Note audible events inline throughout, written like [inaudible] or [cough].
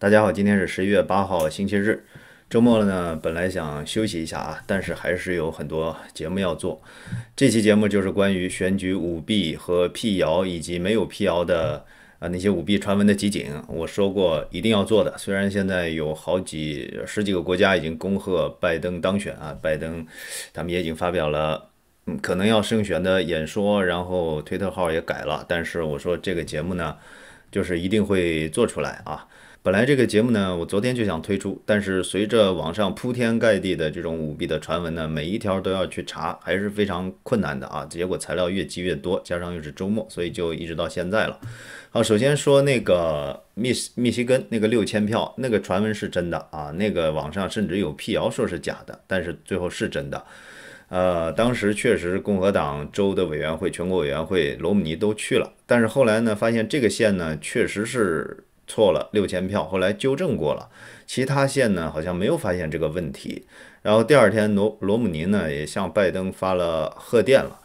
大家好，今天是十一月八号，星期日，周末了呢。本来想休息一下啊，但是还是有很多节目要做。这期节目就是关于选举舞弊和辟谣以及没有辟谣的啊那些舞弊传闻的集锦。我说过一定要做的，虽然现在有好几十几个国家已经恭贺拜登当选啊，拜登他们也已经发表了嗯可能要胜选的演说，然后推特号也改了，但是我说这个节目呢，就是一定会做出来啊。本来这个节目呢，我昨天就想推出，但是随着网上铺天盖地的这种舞弊的传闻呢，每一条都要去查，还是非常困难的啊。结果材料越积越多，加上又是周末，所以就一直到现在了。好，首先说那个密密西根那个六千票，那个传闻是真的啊，那个网上甚至有辟谣说是假的，但是最后是真的。呃，当时确实共和党州的委员会、全国委员会罗姆尼都去了，但是后来呢，发现这个县呢确实是。错了六千票，后来纠正过了。其他县呢，好像没有发现这个问题。然后第二天，罗罗姆尼呢也向拜登发了贺电了。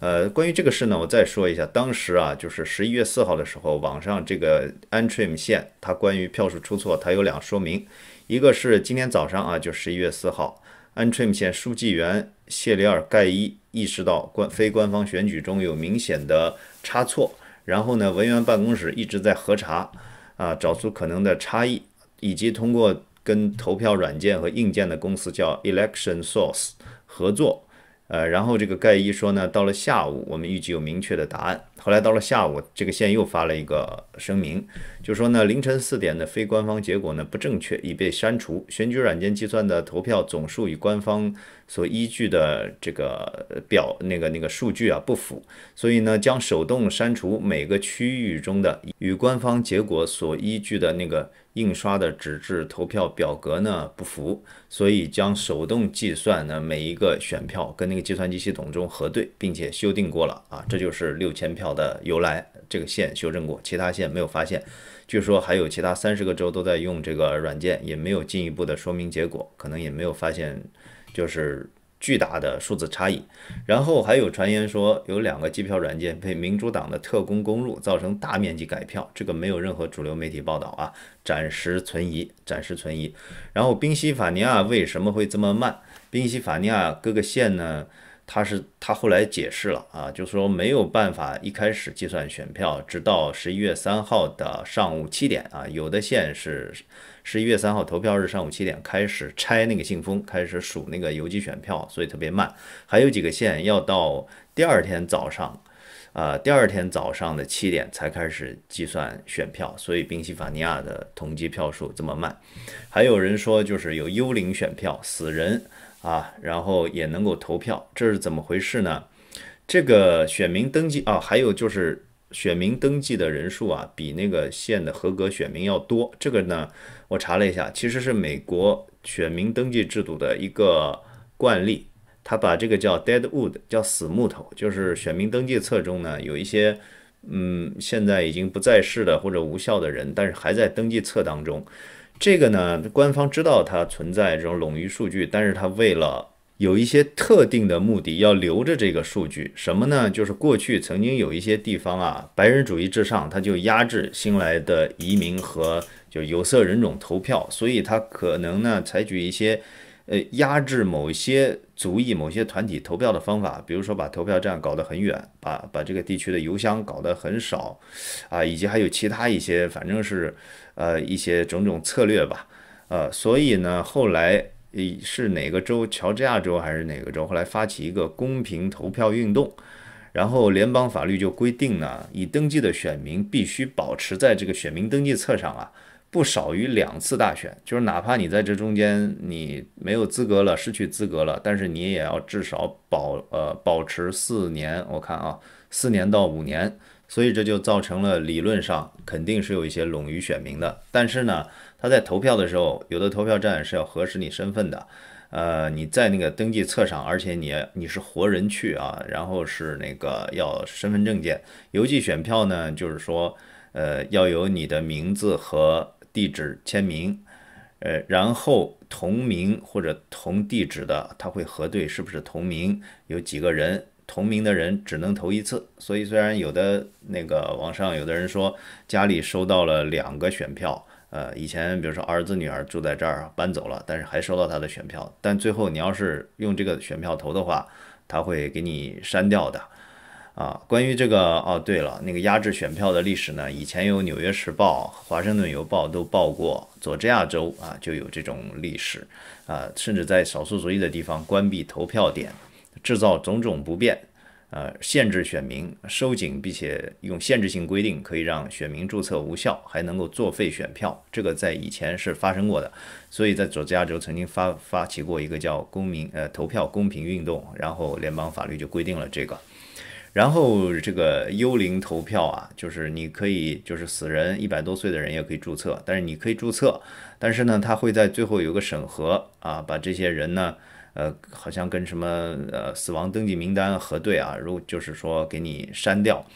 呃，关于这个事呢，我再说一下。当时啊，就是十一月四号的时候，网上这个 Antrim 县它关于票数出错，它有两说明。一个是今天早上啊，就十一月四号，Antrim 县书记员谢里尔盖伊意识到官非官方选举中有明显的差错，然后呢，文员办公室一直在核查。啊，找出可能的差异，以及通过跟投票软件和硬件的公司叫 Election Source 合作。呃，然后这个盖伊说呢，到了下午，我们预计有明确的答案。后来到了下午，这个县又发了一个声明，就说呢，凌晨四点的非官方结果呢不正确，已被删除。选举软件计算的投票总数与官方所依据的这个表那个那个数据啊不符，所以呢，将手动删除每个区域中的与官方结果所依据的那个。印刷的纸质投票表格呢不符，所以将手动计算呢每一个选票跟那个计算机系统中核对，并且修订过了啊，这就是六千票的由来。这个县修正过，其他县没有发现。据说还有其他三十个州都在用这个软件，也没有进一步的说明结果，可能也没有发现，就是。巨大的数字差异，然后还有传言说有两个计票软件被民主党的特工攻入，造成大面积改票，这个没有任何主流媒体报道啊，暂时存疑，暂时存疑。然后宾夕法尼亚为什么会这么慢？宾夕法尼亚各个县呢？他是他后来解释了啊，就说没有办法一开始计算选票，直到十一月三号的上午七点啊，有的县是十一月三号投票日上午七点开始拆那个信封，开始数那个邮寄选票，所以特别慢。还有几个县要到第二天早上，啊，第二天早上的七点才开始计算选票，所以宾夕法尼亚的统计票数这么慢。还有人说就是有幽灵选票，死人。啊，然后也能够投票，这是怎么回事呢？这个选民登记啊，还有就是选民登记的人数啊，比那个县的合格选民要多。这个呢，我查了一下，其实是美国选民登记制度的一个惯例。他把这个叫 dead wood，叫死木头，就是选民登记册中呢有一些嗯现在已经不在世的或者无效的人，但是还在登记册当中。这个呢，官方知道它存在这种冗余数据，但是它为了有一些特定的目的，要留着这个数据。什么呢？就是过去曾经有一些地方啊，白人主义至上，他就压制新来的移民和就有色人种投票，所以他可能呢采取一些呃压制某些族裔、某些团体投票的方法，比如说把投票站搞得很远，把把这个地区的邮箱搞得很少，啊，以及还有其他一些，反正是。呃，一些种种策略吧，呃，所以呢，后来是哪个州，乔治亚州还是哪个州，后来发起一个公平投票运动，然后联邦法律就规定呢，已登记的选民必须保持在这个选民登记册上啊，不少于两次大选，就是哪怕你在这中间你没有资格了，失去资格了，但是你也要至少保呃保持四年，我看啊，四年到五年。所以这就造成了理论上肯定是有一些冗余选民的，但是呢，他在投票的时候，有的投票站是要核实你身份的，呃，你在那个登记册上，而且你你是活人去啊，然后是那个要身份证件，邮寄选票呢，就是说，呃，要有你的名字和地址签名，呃，然后同名或者同地址的，他会核对是不是同名，有几个人。同名的人只能投一次，所以虽然有的那个网上有的人说家里收到了两个选票呃，以前比如说儿子女儿住在这儿搬走了，但是还收到他的选票，但最后你要是用这个选票投的话，他会给你删掉的。啊，关于这个哦，对了，那个压制选票的历史呢，以前有《纽约时报》《华盛顿邮报》都报过，佐治亚州啊就有这种历史啊，甚至在少数族裔的地方关闭投票点，制造种种不便，呃，限制选民，收紧，并且用限制性规定可以让选民注册无效，还能够作废选票，这个在以前是发生过的，所以在佐治亚州曾经发发起过一个叫公民呃投票公平运动，然后联邦法律就规定了这个。然后这个幽灵投票啊，就是你可以，就是死人一百多岁的人也可以注册，但是你可以注册，但是呢，他会在最后有个审核啊，把这些人呢，呃，好像跟什么呃死亡登记名单核对啊，如就是说给你删掉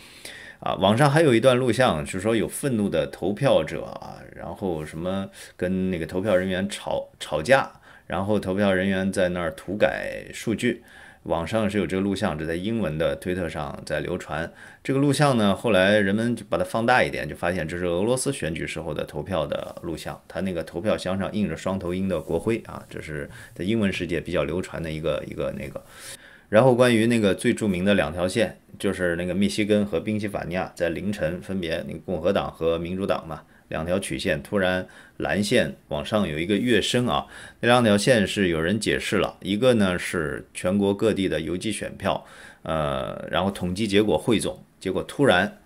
啊。网上还有一段录像，是说有愤怒的投票者啊，然后什么跟那个投票人员吵吵架，然后投票人员在那儿涂改数据。网上是有这个录像，这在英文的推特上在流传。这个录像呢，后来人们就把它放大一点，就发现这是俄罗斯选举时候的投票的录像。它那个投票箱上印着双头鹰的国徽啊，这是在英文世界比较流传的一个一个那个。然后关于那个最著名的两条线，就是那个密西根和宾夕法尼亚在凌晨分别，那个共和党和民主党嘛。两条曲线突然蓝线往上有一个跃升啊，那两条线是有人解释了，一个呢是全国各地的邮寄选票，呃，然后统计结果汇总，结果突然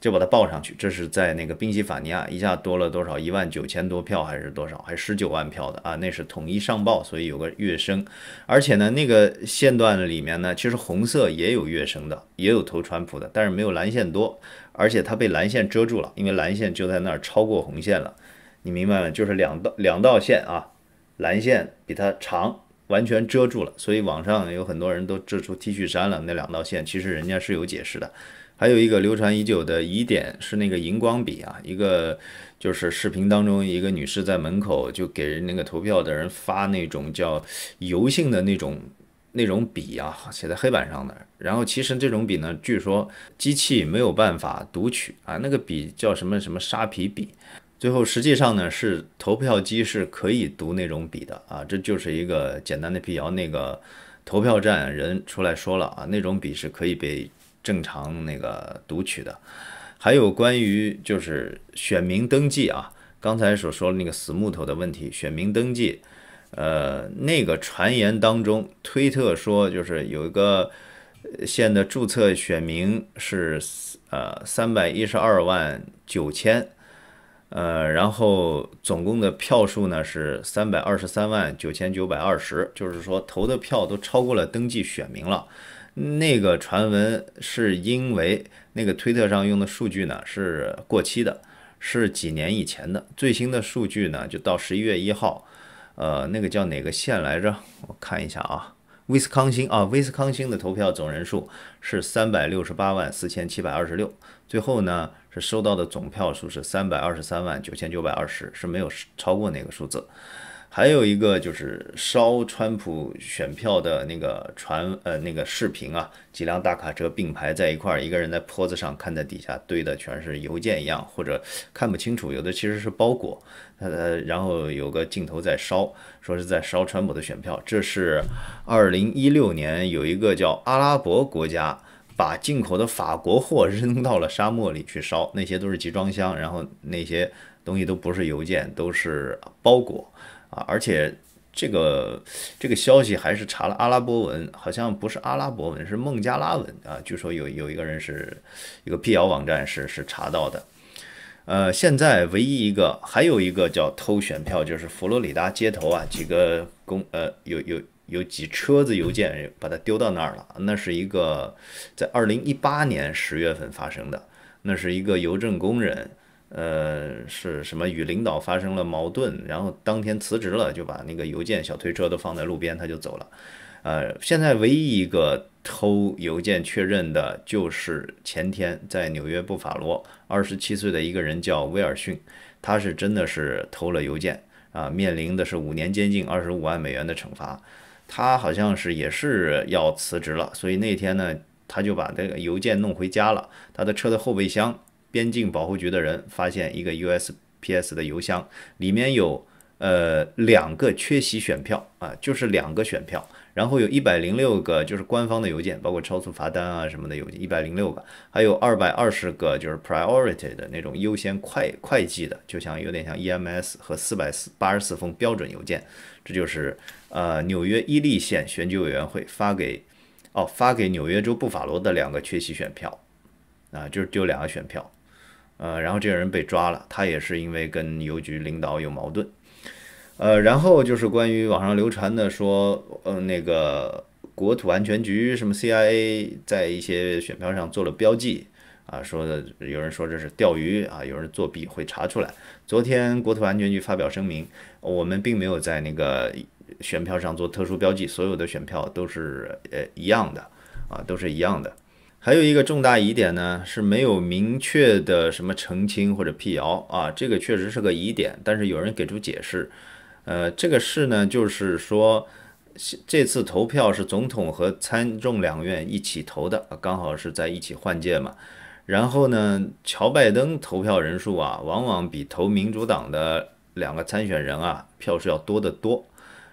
就把它报上去，这是在那个宾夕法尼亚一下多了多少一万九千多票还是多少，还十九万票的啊，那是统一上报，所以有个跃升，而且呢那个线段里面呢，其实红色也有跃升的，也有投川普的，但是没有蓝线多。而且它被蓝线遮住了，因为蓝线就在那儿超过红线了，你明白吗？就是两道两道线啊，蓝线比它长，完全遮住了。所以网上有很多人都制出 T 恤衫了，那两道线其实人家是有解释的。还有一个流传已久的疑点是那个荧光笔啊，一个就是视频当中一个女士在门口就给人那个投票的人发那种叫油性的那种。那种笔啊，写在黑板上的。然后其实这种笔呢，据说机器没有办法读取啊。那个笔叫什么什么沙皮笔。最后实际上呢，是投票机是可以读那种笔的啊。这就是一个简单的辟谣。那个投票站人出来说了啊，那种笔是可以被正常那个读取的。还有关于就是选民登记啊，刚才所说的那个死木头的问题，选民登记。呃，那个传言当中，推特说就是有一个县的注册选民是呃三百一十二万九千，呃，然后总共的票数呢是三百二十三万九千九百二十，就是说投的票都超过了登记选民了。那个传闻是因为那个推特上用的数据呢是过期的，是几年以前的，最新的数据呢就到十一月一号。呃，那个叫哪个县来着？我看一下啊，威斯康星啊，威斯康星的投票总人数是三百六十八万四千七百二十六，最后呢是收到的总票数是三百二十三万九千九百二十，是没有超过那个数字。还有一个就是烧川普选票的那个传呃那个视频啊，几辆大卡车并排在一块儿，一个人在坡子上看在底下堆的全是邮件一样，或者看不清楚，有的其实是包裹，呃，然后有个镜头在烧，说是在烧川普的选票。这是二零一六年有一个叫阿拉伯国家把进口的法国货扔到了沙漠里去烧，那些都是集装箱，然后那些东西都不是邮件，都是包裹。啊，而且这个这个消息还是查了阿拉伯文，好像不是阿拉伯文，是孟加拉文啊。据说有有一个人是一个辟谣网站是是查到的。呃，现在唯一一个还有一个叫偷选票，就是佛罗里达街头啊，几个公呃有有有几车子邮件把它丢到那儿了。那是一个在二零一八年十月份发生的，那是一个邮政工人。呃，是什么与领导发生了矛盾，然后当天辞职了，就把那个邮件小推车都放在路边，他就走了。呃，现在唯一一个偷邮件确认的，就是前天在纽约布法罗，二十七岁的一个人叫威尔逊，他是真的是偷了邮件啊，面临的是五年监禁、二十五万美元的惩罚。他好像是也是要辞职了，所以那天呢，他就把这个邮件弄回家了，他的车的后备箱。边境保护局的人发现一个 USPS 的邮箱，里面有呃两个缺席选票啊，就是两个选票。然后有一百零六个就是官方的邮件，包括超速罚单啊什么的邮件，一百零六个，还有二百二十个就是 priority 的那种优先快快寄的，就像有点像 EMS 和四百四八十四封标准邮件。这就是呃纽约伊利县选举委员会发给哦发给纽约州布法罗的两个缺席选票啊，就是丢两个选票，呃，然后这个人被抓了，他也是因为跟邮局领导有矛盾。呃，然后就是关于网上流传的说，呃，那个国土安全局什么 CIA 在一些选票上做了标记，啊，说的有人说这是钓鱼啊，有人作弊会查出来。昨天国土安全局发表声明，我们并没有在那个选票上做特殊标记，所有的选票都是呃一样的，啊，都是一样的。还有一个重大疑点呢，是没有明确的什么澄清或者辟谣啊，这个确实是个疑点，但是有人给出解释。呃，这个事呢，就是说，这次投票是总统和参众两院一起投的，刚好是在一起换届嘛。然后呢，乔拜登投票人数啊，往往比投民主党的两个参选人啊票数要多得多。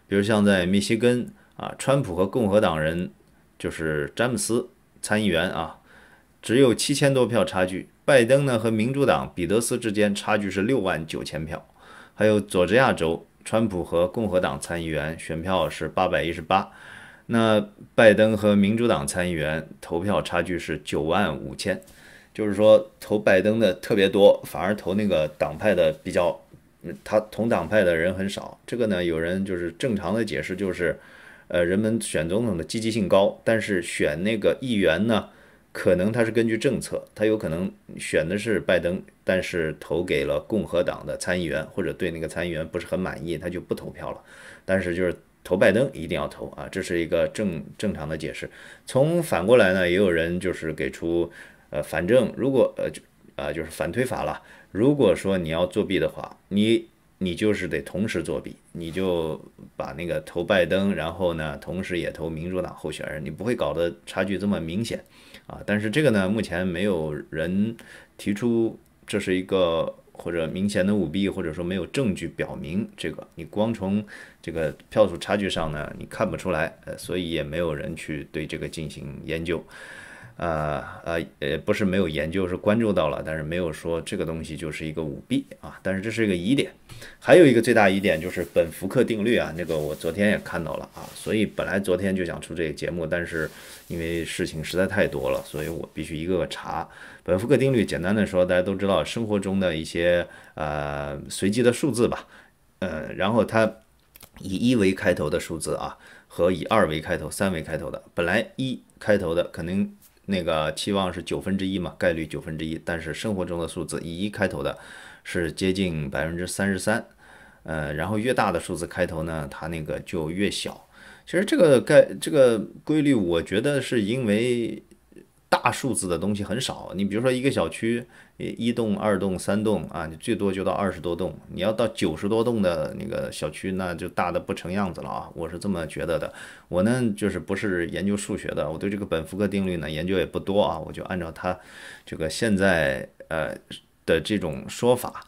比如像在密西根啊，川普和共和党人就是詹姆斯参议员啊，只有七千多票差距。拜登呢和民主党彼得斯之间差距是六万九千票。还有佐治亚州。川普和共和党参议员选票是八百一十八，那拜登和民主党参议员投票差距是九万五千，就是说投拜登的特别多，反而投那个党派的比较，他同党派的人很少。这个呢，有人就是正常的解释就是，呃，人们选总统的积极性高，但是选那个议员呢？可能他是根据政策，他有可能选的是拜登，但是投给了共和党的参议员，或者对那个参议员不是很满意，他就不投票了。但是就是投拜登一定要投啊，这是一个正正常的解释。从反过来呢，也有人就是给出，呃，反正如果呃就啊就是反推法了。如果说你要作弊的话，你你就是得同时作弊，你就把那个投拜登，然后呢同时也投民主党候选人，你不会搞得差距这么明显。啊，但是这个呢，目前没有人提出这是一个或者明显的舞弊，或者说没有证据表明这个。你光从这个票数差距上呢，你看不出来，呃，所以也没有人去对这个进行研究。呃呃呃，不是没有研究，是关注到了，但是没有说这个东西就是一个舞弊啊。但是这是一个疑点，还有一个最大疑点就是本福克定律啊，那个我昨天也看到了啊，所以本来昨天就想出这个节目，但是因为事情实在太多了，所以我必须一个个查。本福克定律简单的说，大家都知道生活中的一些呃随机的数字吧，呃，然后它以一为开头的数字啊，和以二为开头、三为开头的，本来一开头的肯定。那个期望是九分之一嘛，概率九分之一，但是生活中的数字以一开头的，是接近百分之三十三，呃，然后越大的数字开头呢，它那个就越小。其实这个概这个规律，我觉得是因为。大数字的东西很少，你比如说一个小区，一栋、二栋、三栋啊，你最多就到二十多栋。你要到九十多栋的那个小区，那就大的不成样子了啊！我是这么觉得的。我呢，就是不是研究数学的，我对这个本福克定律呢研究也不多啊，我就按照它这个现在呃的这种说法。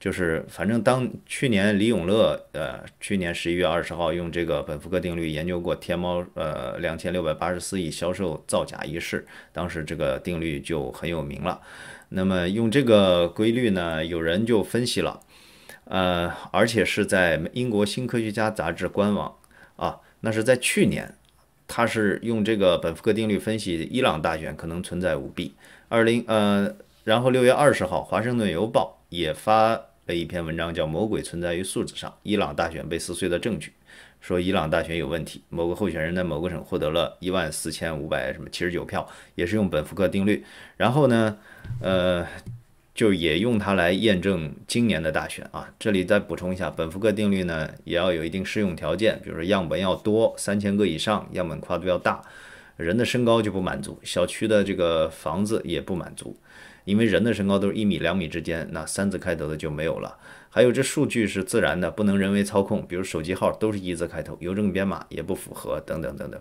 就是，反正当去年李永乐，呃，去年十一月二十号用这个本福克定律研究过天猫，呃，两千六百八十四亿销售造假一事，当时这个定律就很有名了。那么用这个规律呢，有人就分析了，呃，而且是在英国新科学家杂志官网啊，那是在去年，他是用这个本福克定律分析伊朗大选可能存在舞弊。二零，呃，然后六月二十号，华盛顿邮报也发。的一篇文章叫《魔鬼存在于数字上》，伊朗大选被撕碎的证据，说伊朗大选有问题。某个候选人在某个省获得了一万四千五百什么七十九票，也是用本福克定律。然后呢，呃，就也用它来验证今年的大选啊。这里再补充一下，本福克定律呢也要有一定适用条件，比如说样本要多，三千个以上，样本跨度要大，人的身高就不满足，小区的这个房子也不满足。因为人的身高都是一米两米之间，那三字开头的就没有了。还有这数据是自然的，不能人为操控，比如手机号都是一字开头，邮政编码也不符合，等等等等。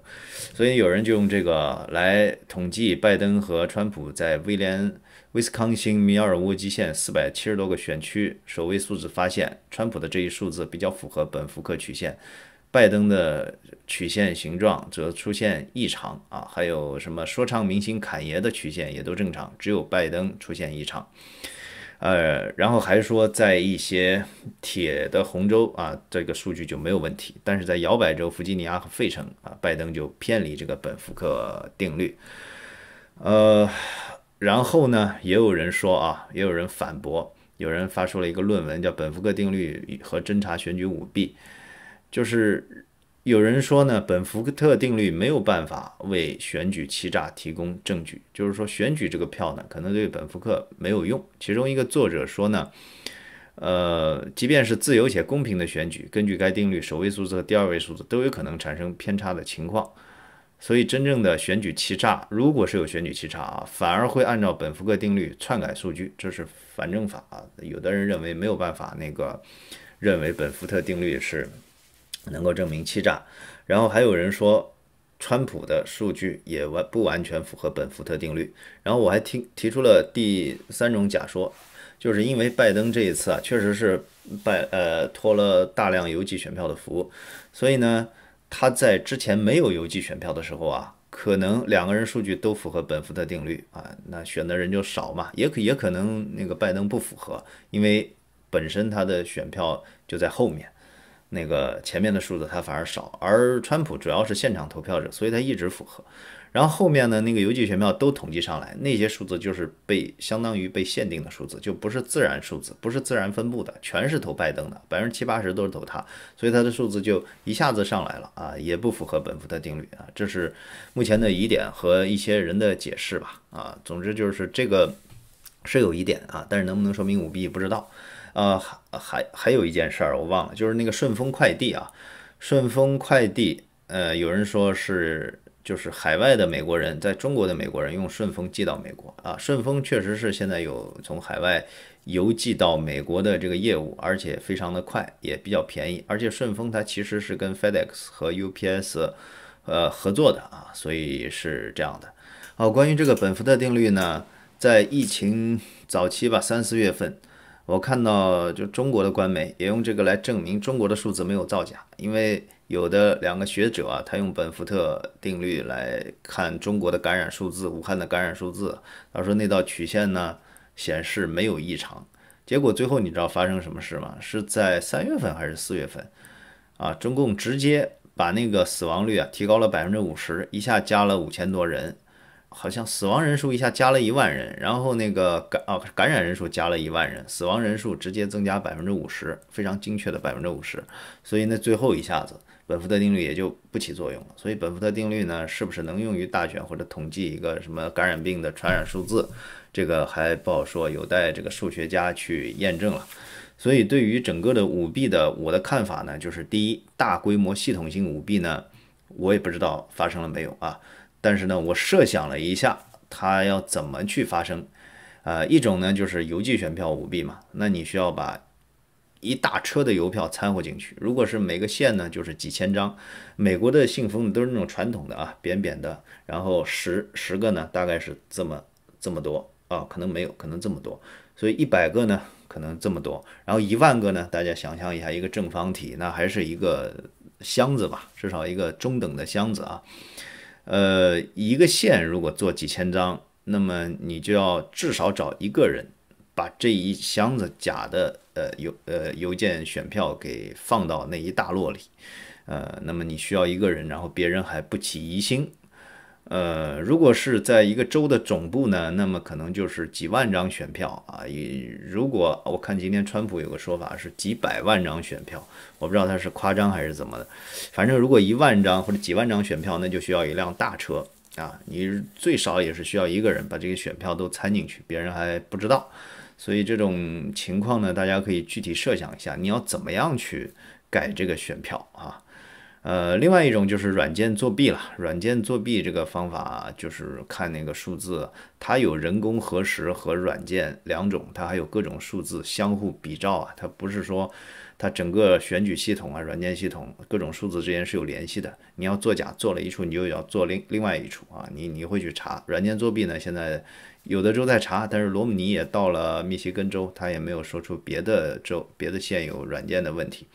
所以有人就用这个来统计拜登和川普在威廉威斯康星、米尔沃基县四百七十多个选区首位数字发现，川普的这一数字比较符合本福克曲线，拜登的曲线形状则出现异常啊，还有什么说唱明星侃爷的曲线也都正常，只有拜登出现异常。呃，然后还说在一些铁的红州啊，这个数据就没有问题，但是在摇摆州弗吉尼亚和费城啊，拜登就偏离这个本福克定律。呃。然后呢，也有人说啊，也有人反驳，有人发出了一个论文，叫《本福克定律和侦查选举舞弊》，就是有人说呢，本福克定律没有办法为选举欺诈提供证据，就是说选举这个票呢，可能对本福克没有用。其中一个作者说呢，呃，即便是自由且公平的选举，根据该定律，首位数字和第二位数字都有可能产生偏差的情况。所以，真正的选举欺诈，如果是有选举欺诈啊，反而会按照本福克定律篡改数据，这是反证法啊。有的人认为没有办法那个认为本福特定律是能够证明欺诈，然后还有人说川普的数据也完不完全符合本福特定律。然后我还提提出了第三种假说，就是因为拜登这一次啊，确实是拜呃托了大量邮寄选票的福，所以呢。他在之前没有邮寄选票的时候啊，可能两个人数据都符合本福特定律啊，那选的人就少嘛，也可也可能那个拜登不符合，因为本身他的选票就在后面，那个前面的数字他反而少，而川普主要是现场投票者，所以他一直符合。然后后面呢，那个邮寄选票都统计上来，那些数字就是被相当于被限定的数字，就不是自然数字，不是自然分布的，全是投拜登的，百分之七八十都是投他，所以他的数字就一下子上来了啊，也不符合本福特定律啊，这是目前的疑点和一些人的解释吧啊，总之就是这个是有疑点啊，但是能不能说明舞弊不知道啊，还还还有一件事儿我忘了，就是那个顺丰快递啊，顺丰快递呃，有人说是。就是海外的美国人在中国的美国人用顺丰寄到美国啊，顺丰确实是现在有从海外邮寄到美国的这个业务，而且非常的快，也比较便宜。而且顺丰它其实是跟 FedEx 和 UPS 呃合作的啊，所以是这样的。好，关于这个本福特定律呢，在疫情早期吧，三四月份，我看到就中国的官媒也用这个来证明中国的数字没有造假，因为。有的两个学者啊，他用本福特定律来看中国的感染数字，武汉的感染数字，他说那道曲线呢显示没有异常。结果最后你知道发生什么事吗？是在三月份还是四月份啊？中共直接把那个死亡率啊提高了百分之五十，一下加了五千多人，好像死亡人数一下加了一万人，然后那个感啊感染人数加了一万人，死亡人数直接增加百分之五十，非常精确的百分之五十。所以那最后一下子。本福特定律也就不起作用了，所以本福特定律呢，是不是能用于大选或者统计一个什么感染病的传染数字，这个还不好说，有待这个数学家去验证了。所以对于整个的舞弊的，我的看法呢，就是第一，大规模系统性舞弊呢，我也不知道发生了没有啊，但是呢，我设想了一下，它要怎么去发生，呃，一种呢就是邮寄选票舞弊嘛，那你需要把。一大车的邮票掺和进去，如果是每个县呢，就是几千张。美国的信封都是那种传统的啊，扁扁的，然后十十个呢，大概是这么这么多啊，可能没有，可能这么多。所以一百个呢，可能这么多。然后一万个呢，大家想象一下，一个正方体，那还是一个箱子吧，至少一个中等的箱子啊。呃，一个县如果做几千张，那么你就要至少找一个人。把这一箱子假的呃邮呃邮件选票给放到那一大摞里，呃，那么你需要一个人，然后别人还不起疑心，呃，如果是在一个州的总部呢，那么可能就是几万张选票啊。如果我看今天川普有个说法是几百万张选票，我不知道他是夸张还是怎么的，反正如果一万张或者几万张选票，那就需要一辆大车啊，你最少也是需要一个人把这个选票都掺进去，别人还不知道。所以这种情况呢，大家可以具体设想一下，你要怎么样去改这个选票啊？呃，另外一种就是软件作弊了。软件作弊这个方法就是看那个数字，它有人工核实和软件两种，它还有各种数字相互比照啊。它不是说它整个选举系统啊、软件系统各种数字之间是有联系的。你要作假做了一处，你就要做另另外一处啊，你你会去查软件作弊呢？现在有的州在查，但是罗姆尼也到了密歇根州，他也没有说出别的州、别的县有软件的问题。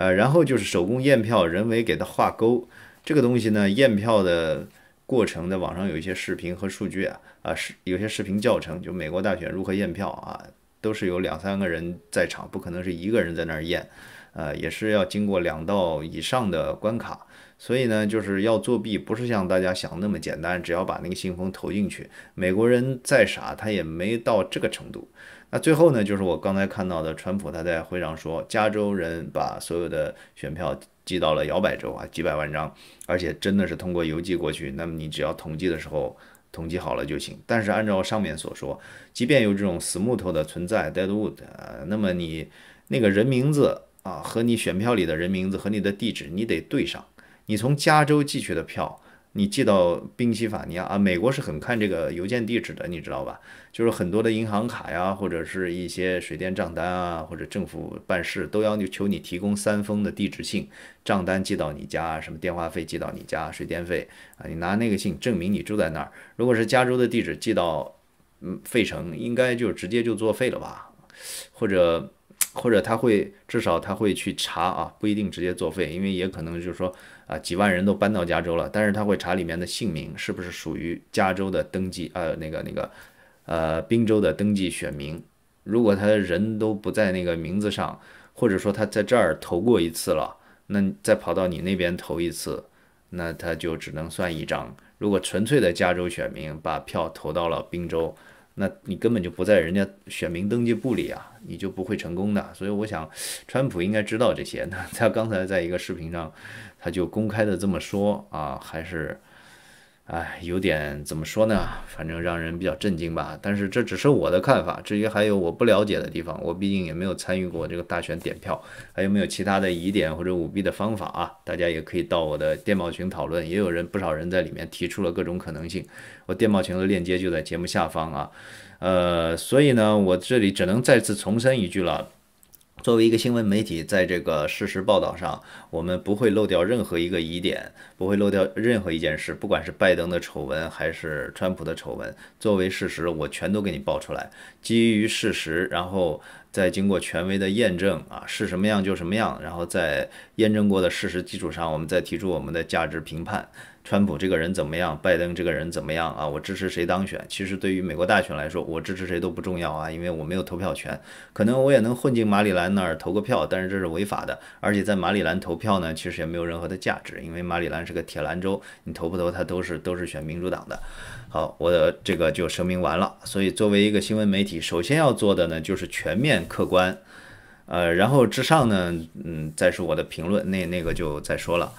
呃，然后就是手工验票，人为给它画勾，这个东西呢，验票的过程在网上有一些视频和数据啊，啊是有些视频教程，就美国大选如何验票啊，都是有两三个人在场，不可能是一个人在那儿验，呃，也是要经过两道以上的关卡，所以呢，就是要作弊，不是像大家想那么简单，只要把那个信封投进去，美国人再傻，他也没到这个程度。那最后呢，就是我刚才看到的，川普他在会上说，加州人把所有的选票寄到了摇摆州啊，几百万张，而且真的是通过邮寄过去。那么你只要统计的时候统计好了就行。但是按照上面所说，即便有这种死木头的存在，deadwood，呃，那么你那个人名字啊和你选票里的人名字和你的地址你得对上，你从加州寄去的票。你寄到宾夕法尼亚啊，美国是很看这个邮件地址的，你知道吧？就是很多的银行卡呀，或者是一些水电账单啊，或者政府办事都要求你提供三封的地址信，账单寄到你家，什么电话费寄到你家，水电费啊，你拿那个信证明你住在那儿。如果是加州的地址寄到嗯费城，应该就直接就作废了吧？或者或者他会至少他会去查啊，不一定直接作废，因为也可能就是说。啊，几万人都搬到加州了，但是他会查里面的姓名是不是属于加州的登记，呃，那个那个，呃，宾州的登记选民。如果他人都不在那个名字上，或者说他在这儿投过一次了，那再跑到你那边投一次，那他就只能算一张。如果纯粹的加州选民把票投到了宾州，那你根本就不在人家选民登记簿里啊，你就不会成功的。所以我想，川普应该知道这些。那他刚才在一个视频上。他就公开的这么说啊，还是，哎，有点怎么说呢？反正让人比较震惊吧。但是这只是我的看法，至于还有我不了解的地方，我毕竟也没有参与过这个大选点票，还有没有其他的疑点或者舞弊的方法啊？大家也可以到我的电报群讨论，也有人不少人在里面提出了各种可能性。我电报群的链接就在节目下方啊，呃，所以呢，我这里只能再次重申一句了。作为一个新闻媒体，在这个事实报道上，我们不会漏掉任何一个疑点，不会漏掉任何一件事，不管是拜登的丑闻还是川普的丑闻，作为事实，我全都给你报出来。基于事实，然后再经过权威的验证，啊，是什么样就什么样，然后在验证过的事实基础上，我们再提出我们的价值评判。川普这个人怎么样？拜登这个人怎么样啊？我支持谁当选？其实对于美国大选来说，我支持谁都不重要啊，因为我没有投票权。可能我也能混进马里兰那儿投个票，但是这是违法的。而且在马里兰投票呢，其实也没有任何的价值，因为马里兰是个铁兰州，你投不投他都是都是选民主党的。好，我的这个就声明完了。所以作为一个新闻媒体，首先要做的呢就是全面客观，呃，然后之上呢，嗯，再是我的评论，那那个就再说了。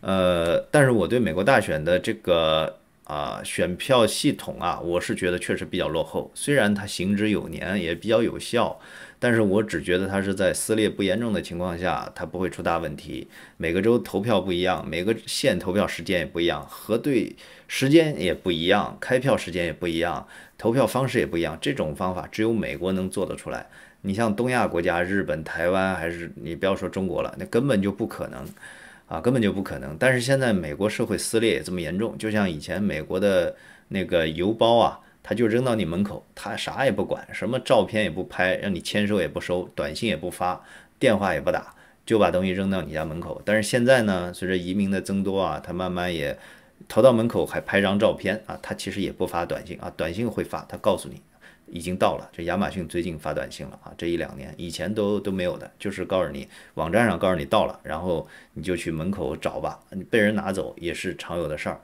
呃，但是我对美国大选的这个啊选票系统啊，我是觉得确实比较落后。虽然它行之有年，也比较有效，但是我只觉得它是在撕裂不严重的情况下，它不会出大问题。每个州投票不一样，每个县投票时间也不一样，核对时间也不一样，开票时间也不一样，投票方式也不一样。这种方法只有美国能做得出来。你像东亚国家，日本、台湾，还是你不要说中国了，那根本就不可能。啊，根本就不可能。但是现在美国社会撕裂也这么严重，就像以前美国的那个邮包啊，他就扔到你门口，他啥也不管，什么照片也不拍，让你签收也不收，短信也不发，电话也不打，就把东西扔到你家门口。但是现在呢，随着移民的增多啊，他慢慢也投到门口，还拍张照片啊，他其实也不发短信啊，短信会发，他告诉你。已经到了，这亚马逊最近发短信了啊，这一两年以前都都没有的，就是告诉你网站上告诉你到了，然后你就去门口找吧，你被人拿走也是常有的事儿。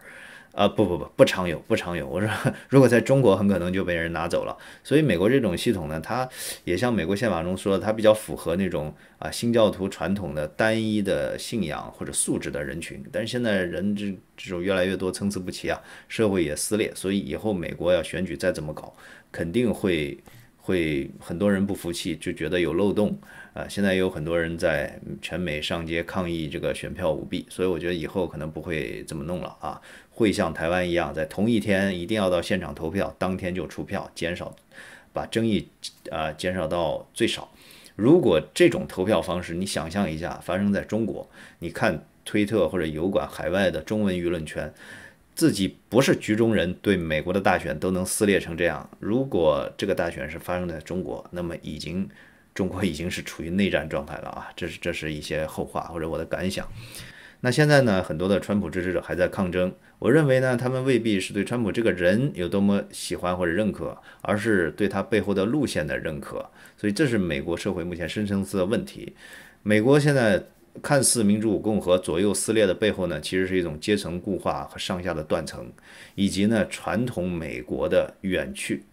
啊不不不不常有不常有，我说 [laughs] 如果在中国很可能就被人拿走了。所以美国这种系统呢，它也像美国宪法中说的，它比较符合那种啊新教徒传统的单一的信仰或者素质的人群。但是现在人这这种越来越多参差不齐啊，社会也撕裂，所以以后美国要选举再怎么搞，肯定会会很多人不服气，就觉得有漏洞啊。现在有很多人在全美上街抗议这个选票舞弊，所以我觉得以后可能不会这么弄了啊。会像台湾一样，在同一天一定要到现场投票，当天就出票，减少把争议啊减少到最少。如果这种投票方式，你想象一下发生在中国，你看推特或者油管海外的中文舆论圈，自己不是局中人，对美国的大选都能撕裂成这样。如果这个大选是发生在中国，那么已经中国已经是处于内战状态了啊！这是这是一些后话或者我的感想。那现在呢，很多的川普支持者还在抗争。我认为呢，他们未必是对川普这个人有多么喜欢或者认可，而是对他背后的路线的认可。所以这是美国社会目前深层次的问题。美国现在看似民主共和左右撕裂的背后呢，其实是一种阶层固化和上下的断层，以及呢传统美国的远去。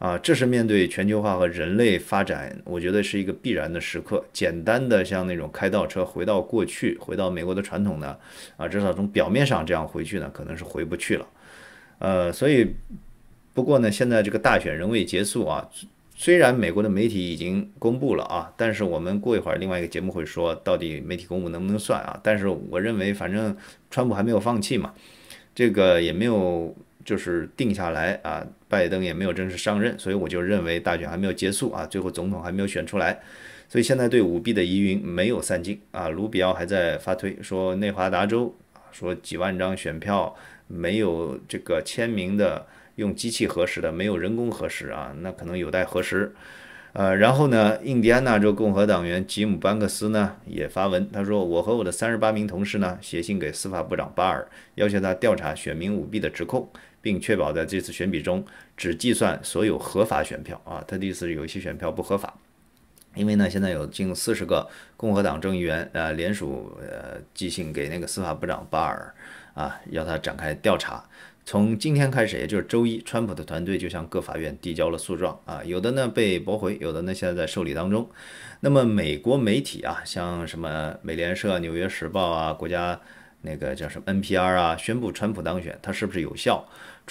啊，这是面对全球化和人类发展，我觉得是一个必然的时刻。简单的像那种开倒车回到过去，回到美国的传统呢，啊，至少从表面上这样回去呢，可能是回不去了。呃，所以不过呢，现在这个大选仍未结束啊。虽然美国的媒体已经公布了啊，但是我们过一会儿另外一个节目会说，到底媒体公布能不能算啊？但是我认为，反正川普还没有放弃嘛，这个也没有。就是定下来啊，拜登也没有正式上任，所以我就认为大选还没有结束啊，最后总统还没有选出来，所以现在对舞弊的疑云没有散尽啊。卢比奥还在发推说内华达州说几万张选票没有这个签名的，用机器核实的，没有人工核实啊，那可能有待核实。呃，然后呢，印第安纳州共和党员吉姆·班克斯呢也发文，他说：“我和我的三十八名同事呢写信给司法部长巴尔，要求他调查选民舞弊的指控。”并确保在这次选举中只计算所有合法选票啊，他的意思是有一些选票不合法，因为呢现在有近四十个共和党众议员呃联署呃寄信给那个司法部长巴尔啊，要他展开调查。从今天开始，也就是周一，川普的团队就向各法院递交了诉状啊，有的呢被驳回，有的呢现在在受理当中。那么美国媒体啊，像什么美联社、纽约时报啊，国家。那个叫什么 NPR 啊，宣布川普当选，他是不是有效？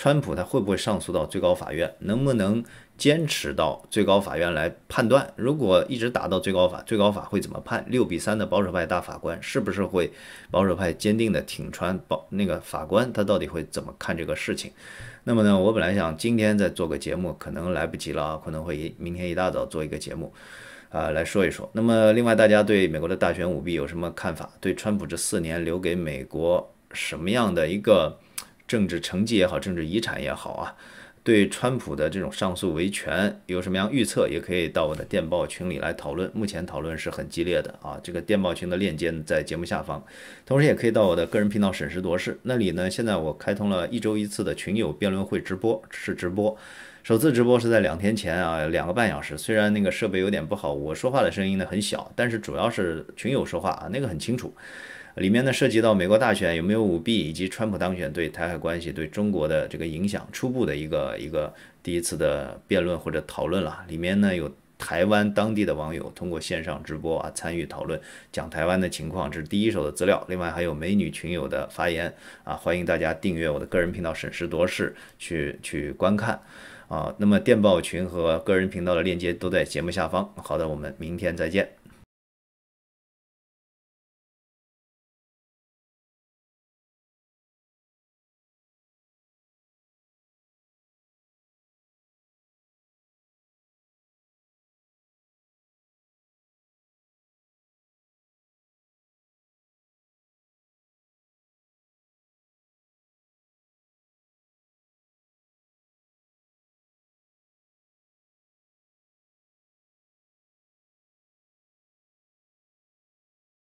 川普他会不会上诉到最高法院？能不能坚持到最高法院来判断？如果一直打到最高法，最高法会怎么判？六比三的保守派大法官是不是会保守派坚定的挺川？保那个法官他到底会怎么看这个事情？那么呢，我本来想今天再做个节目，可能来不及了啊，可能会明天一大早做一个节目。啊，来说一说。那么，另外，大家对美国的大选舞弊有什么看法？对川普这四年留给美国什么样的一个政治成绩也好，政治遗产也好啊？对川普的这种上诉维权有什么样预测？也可以到我的电报群里来讨论。目前讨论是很激烈的啊。这个电报群的链接在节目下方，同时也可以到我的个人频道“审时度势”那里呢。现在我开通了一周一次的群友辩论会直播，是直播。首次直播是在两天前啊，两个半小时。虽然那个设备有点不好，我说话的声音呢很小，但是主要是群友说话啊，那个很清楚。里面呢涉及到美国大选有没有舞弊，以及川普当选对台海关系、对中国的这个影响，初步的一个一个第一次的辩论或者讨论了。里面呢有台湾当地的网友通过线上直播啊参与讨论，讲台湾的情况，这是第一手的资料。另外还有美女群友的发言啊，欢迎大家订阅我的个人频道“审时度势”去去观看。啊，那么电报群和个人频道的链接都在节目下方。好的，我们明天再见。